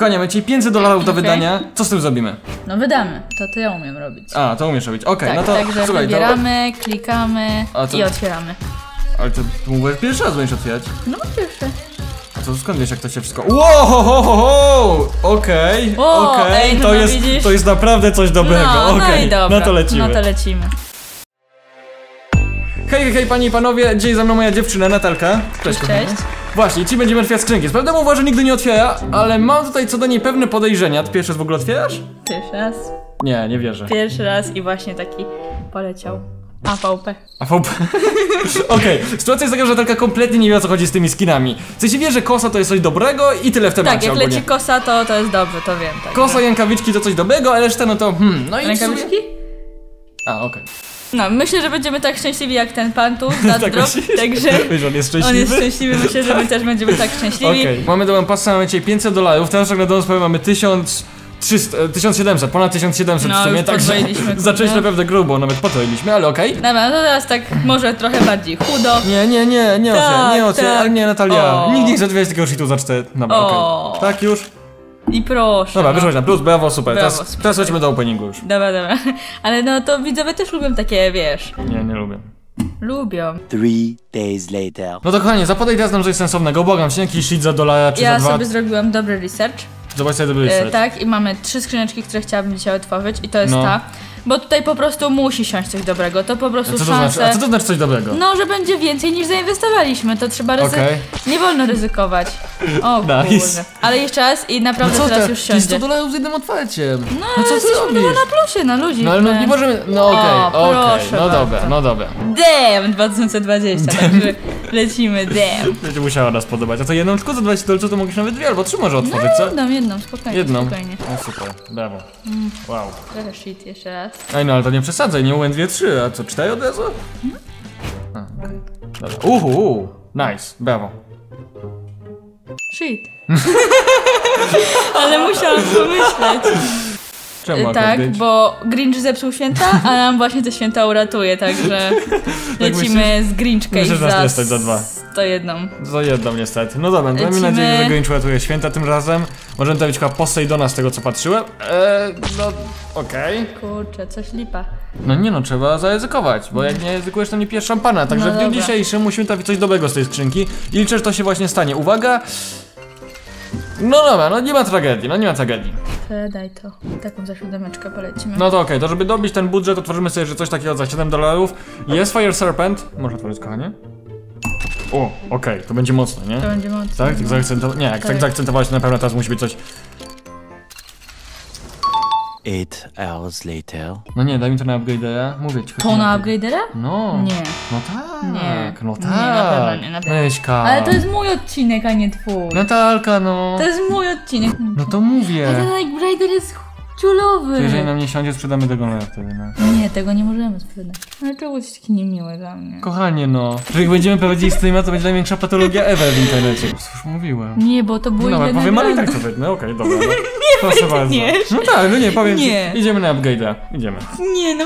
Mamy dzisiaj 500 dolarów do Okej. wydania. Co z tym zrobimy? No wydamy, to to ja umiem robić. A, to umiesz robić. Okej, tak, no to także słuchaj, to... wybieramy, klikamy A to- i otwieramy. Ale to mówisz pierwszy raz będziesz otwierać. No pierwszy. A to skąd wiesz jak to się wszystko... Wow, ho, ho, ho, ho! Okej, O, okej, ej, to no jest, widzisz? to jest naprawdę coś dobrego, no, okej, no i dobra. no to lecimy. No to lecimy. Hej, hej, hej, panie i panowie, dzisiaj ze mną moja dziewczyna Natalka. Cześć. Cześć. Właśnie, ci będziemy otwierać skrzynki. Prawda mówiła, że nigdy nie otwiera, ale mam tutaj co do niej pewne podejrzenia. Ty pierwszy raz w ogóle otwierasz? Pierwszy raz. Nie, nie wierzę. Pierwszy raz i właśnie taki poleciał. AVP. A VP. Okej, sytuacja jest taka, że Natalka kompletnie nie wie o co chodzi z tymi skinami. W sensie wie, że kosa to jest coś dobrego i tyle w temacie Tak, jak leci kosa, to, to jest dobrze, to wiem. Tak, Kosa i rękawiczki to coś dobrego, ale reszta no to hmm, no i w sumie... Rękawiczki? A, okej. No, myślę, że będziemy tak szczęśliwi jak ten pan tu, na Tak drop, także Wiesz, on jest on szczęśliwy? jest szczęśliwy, myślę, że my też będziemy tak szczęśliwi. Okej, mamy do pasa, mamy dzisiaj 500 dolarów, teraz tak na dobrą sprawę mamy 1300, e, 1700, ponad 1700 No, w sumie, także zaczęliśmy naprawdę grubo, nawet potroiliśmy, ale okej. Dobra, no teraz tak może trochę bardziej chudo. Nie, nie, nie, nie Tak, nie otwieraj, tak. ale nie Natalia, O. nigdy nie otwierać tego shitu za 4, dobra, O. okej. Tak już? I proszę. Dobra, no. wyszłaś na plus, brawo, super, Brawo, teraz, super. teraz lecimy do openingu już. Dobra, dobra. Ale no to widzowie też lubią takie, wiesz, Nie, nie lubię. lubią. Three days later. No to kochanie, zapadaj teraz nam coś sensownego, błagam cię, jakiś shit za dolara czy Ja za dwa. sobie zrobiłam dobry research. Zobacz sobie, to byłeś E, tak, i mamy trzy skrzyneczki, które chciałabym dzisiaj otworzyć i to jest No. ta. Bo tutaj po prostu musi siąść coś dobrego. To po prostu Co to szanse. znaczy? A co to znaczy coś dobrego? No, że będzie więcej niż zainwestowaliśmy, to trzeba ryzy... Okej. Nie wolno ryzykować. O Nice. kurde. Ale jeszcze raz i naprawdę No co teraz te, już jest 100 siądzie. dolarów z jednym otwarciem. No, no co jesteśmy robisz? na plusie, na ludzi. No ale no nie możemy, no okej, O, okej, proszę no dobra, no dobra. Damn 2020, także lecimy, damn. Będzie musiała nas podobać. A to jedną tylko za 20 dolców to mogłeś nawet dwie albo trzy może otworzyć, co? Jedną, jedną, spokojnie, Jedną. spokojnie. No super, brawo. Wow. Trochę shit jeszcze raz. Ej no ale to nie przesadzaj, nie UN 2, 3, a co, 4 od razu? A, okej. Dobra. Uhu, nice, brawo. Shit. Ale musiałam pomyśleć. Czemu akurat Tak, pięć? bo Grinch zepsuł święta, a nam właśnie te święta uratuje, także lecimy z Grinch Case Myślę, że nas za stać za dwa. 101. Za jedną niestety. No dobra, mam Lecimy. nadzieję, że Grinch uratuje święta tym razem. Możemy to być chyba Poseidona z tego co patrzyłem. Eee, no okej. Kurczę, coś lipa. No nie no, trzeba zaryzykować, bo jak nie ryzykujesz, to nie pijesz szampana. Także No w dniu dobra. dzisiejszym musimy trafić coś dobrego z tej skrzynki i liczę, że to się właśnie stanie. Uwaga! No dobra, no nie ma tragedii, no nie ma tragedii. Daj to. Taką za siódemeczkę polecimy. No to okej, to żeby dobić ten budżet, otworzymy sobie, że coś takiego za 7 dolarów. Jest Fire Serpent. Można otworzyć, kochanie? O, okej, to będzie mocne, nie? To będzie mocno. Tak? Tak zaakcentować? Nie, jak tak, Tak. zaakcentowałeś, to na pewno teraz musi być coś... Eight hours later. No nie, daj mi to na upgrade'a. Mówię ci. To na upgrade. upgradera? No. Nie. No tak. Nie. No Nie, tak. na pewno nie, na pewno. Myśka. Ale to jest mój odcinek, a nie twój. Natalka, no. To jest mój odcinek. No to mówię. A ten Night Rider jest ciulowy. Jeżeli nam nie siądzie, sprzedamy tego na wtedy, no. Nie, tego nie możemy sprzedać. Ale czego jesteś taki niemiły dla mnie? Kochanie, no. Że jak będziemy prowadzili streama, to będzie największa patologia ever w internecie. Już mówiłem. Nie, bo to było No, ale powiem, ale i tak to wytnę. Okej, dobra. No. Nie, Proszę bardzo. No tak, no nie, powiem Nie. ci. Idziemy na upgrade'a. Idziemy. Nie, no.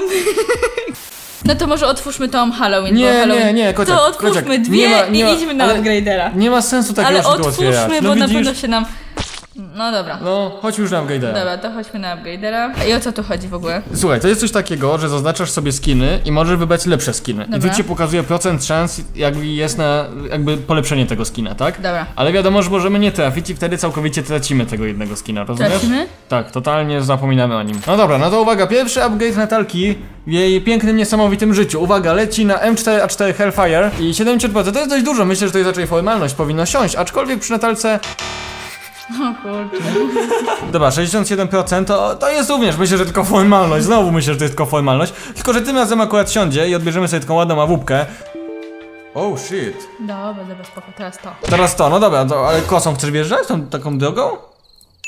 No to może otwórzmy tą Halloween. Nie, bo Halloween... nie, nie, kociak, To otwórzmy kociak. dwie Nie ma- nie ma- i idźmy na ale- upgradera. Nie ma sensu takiego Ale otwierać. otwórzmy, No bo na widzisz? pewno się nam... No dobra. No, chodź już na upgrade'a. Dobra, to chodźmy na upgradera. I o co tu chodzi w ogóle? Słuchaj, to jest coś takiego, że zaznaczasz sobie skiny i możesz wybrać lepsze skiny. I Dobra. tu ci pokazuje procent szans, jakby jest na jakby polepszenie tego skina, tak? Dobra. Ale wiadomo, że możemy nie trafić i wtedy całkowicie tracimy tego jednego skina, rozumiesz? Tracimy? Tak, totalnie zapominamy o nim. No dobra, no to uwaga, pierwszy upgrade Natalki w jej pięknym, niesamowitym życiu. Uwaga, leci na M4A4 Hellfire i 70%. To jest dość dużo, myślę, że to jest raczej formalność, powinno siąść, aczkolwiek przy Natalce O kurczę. Dobra, 67% to, to jest również, myślę, że tylko formalność. Znowu myślę, że to jest tylko formalność. Tylko, że tym razem akurat siądzie i odbierzemy sobie taką ładną awupkę. Oh shit. Dobra, dobra, spoko, teraz to. Teraz to, no dobra, to, ale kosą chcesz wjeżdżać tą taką drogą?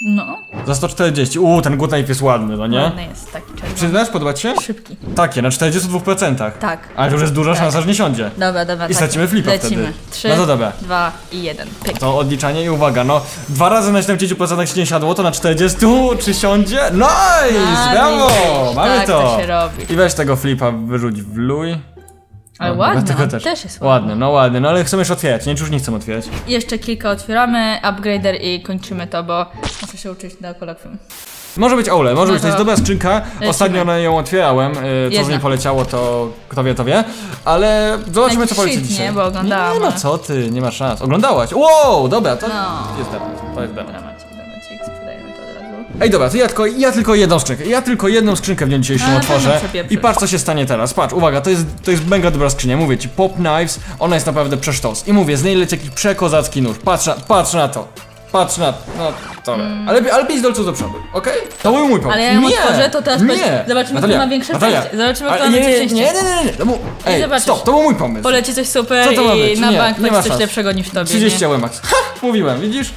No, Za 140. Uuu, ten good knife jest ładny, no nie? ładny jest taki czerwony. Przyznasz, podoba ci się? Szybki. Takie, na 42%. Tak. Ale to już jest duża Tak. szansa, że nie siądzie. Dobra, dobra, I tak. stracimy flipa Lecimy. wtedy. Trzy, No to dobra. dwa i jeden. Pyk. To odliczanie i uwaga, no dwa razy na 70% się nie siadło, to na 40 czy siądzie? Nice! A, Brawo! Mamy tak to! to się robi. I weź tego flipa wyrzuć w luj. Ale No, ładny, też. też jest ładny. ładny. no ładny, no ale chcemy już otwierać, nie? Czy już nie chcemy otwierać? Jeszcze kilka otwieramy, upgrader i kończymy to, bo Muszę się uczyć na kolokwium. Może być Ole, może No być, to jest dobra skrzynka. Ostatnio na ją otwierałem. y, Co z niej poleciało, to kto wie, to wie. Ale zobaczymy, co poleci dzisiaj. nie? Bo oglądałam, Nie, no ale- co ty, nie ma szans. Oglądałaś? Wow, dobra, to No. jest temat. To jest razu. Ej, dobra, to ja tylko, ja tylko jedną skrzynkę. Ja tylko jedną skrzynkę w dniu dzisiejszym A, otworzę. no. I patrz, co się stanie teraz. Patrz, uwaga, to jest, to jest mega dobra skrzynia. Mówię ci, Pop Knives, ona jest naprawdę przesztos. I mówię, z niej leci jakiś przekozacki nóż. Patrz patrz na to. Patrz na no, to. Ale, ale 5 dolców do przodu, okej? To był mój pomysł. Mm. Ale ja ją nie, otworzę, to teraz nie. zobaczymy, kto Natalia, ma większe Natalia. szczęście. Zobaczymy, kto ma nie, większe nie, nie, szczęście. nie, nie, nie, to był, Ej, zobaczysz. stop, to był mój pomysł. Poleci coś super Co to ma i być? na Nie, bank nie ma będzie coś szans. lepszego niż tobie, 30 nie? max. Ha, mówiłem, widzisz?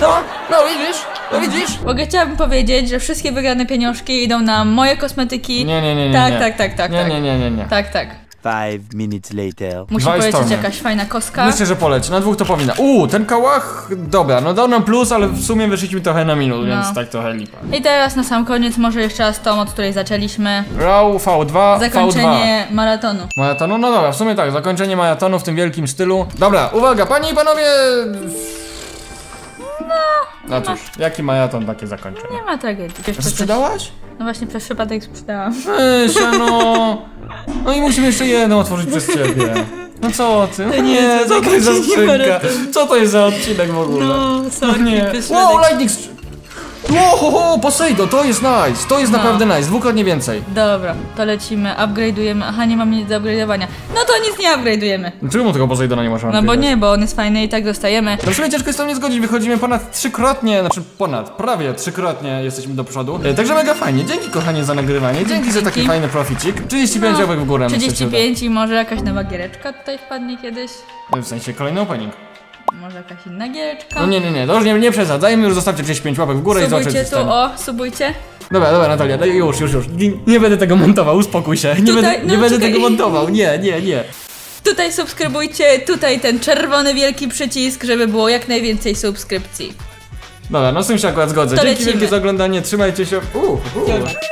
No, no widzisz? No widzisz? W ogóle chciałabym powiedzieć, że wszystkie wygrane pieniążki idą na moje kosmetyki. Nie, nie, nie, nie. Tak, nie. tak, tak, tak, Nie, tak. nie, nie, nie, nie. Tak, tak. Five minutes later. Musi Dwa polecieć stormy. jakaś fajna koska. Myślę, że poleci. Na dwóch to powinna. Uuu, ten kałach, dobra, no dał nam plus, ale w sumie wyszliśmy trochę na minus, No. więc tak trochę lipa. I teraz na sam koniec może jeszcze raz tą, od której zaczęliśmy. Raw V2, V2. Zakończenie maratonu. Maratonu? No dobra, w sumie tak, zakończenie maratonu w tym wielkim stylu. Dobra, uwaga, panie i panowie! No cóż, jaki maraton, takie zakończenie. Nie ma tragedii. Sprzedałaś? No właśnie przez przypadek sprzedałam. Mysia, no! No i musimy jeszcze jedną otworzyć przez ciebie. No co ty? No nie, co to jest za skrzynka? Co to jest za odcinek w ogóle? No, sorry, nie. pyszny Wow, lightning Wow, ho, ho, Poseidon, to jest nice, to jest No. naprawdę nice, dwukrotnie więcej. Dobra, to lecimy, upgrade'ujemy. Aha, nie mam nic do upgrade'owania. No to nic nie upgrade'ujemy. Czemu tego Poseidona nie możemy No bo upgrade'ować? nie, bo on jest fajny i tak dostajemy. No w sumie ciężko jest to nie zgodzić, wychodzimy ponad trzykrotnie, znaczy ponad, prawie trzykrotnie jesteśmy do przodu. E, Także mega fajnie, dzięki kochanie za nagrywanie, dzięki za taki Dzięki. fajny proficik. 35 No, łapek w górę, myślę, że 35 i może jakaś nowa giereczka tutaj wpadnie kiedyś. uda. W sensie kolejny opening. Może jakaś inna giereczka. No nie, nie, nie, to już nie, nie przesadzajmy, już zostawcie 35 łapek w górę i zobaczymy Subujcie tu, o, subujcie. Dobra, dobra Natalia, daj już, już, już. Nie, nie będę tego montował, uspokój się. Nie, Tutaj, będę, nie no, będę czekaj. tego montował, nie, nie, nie. Tutaj subskrybujcie, tutaj ten czerwony wielki przycisk, żeby było jak najwięcej subskrypcji. Dobra, no z tym się akurat zgodzę. To Dzięki lecimy. wielkie za oglądanie, trzymajcie się. Uh, uh.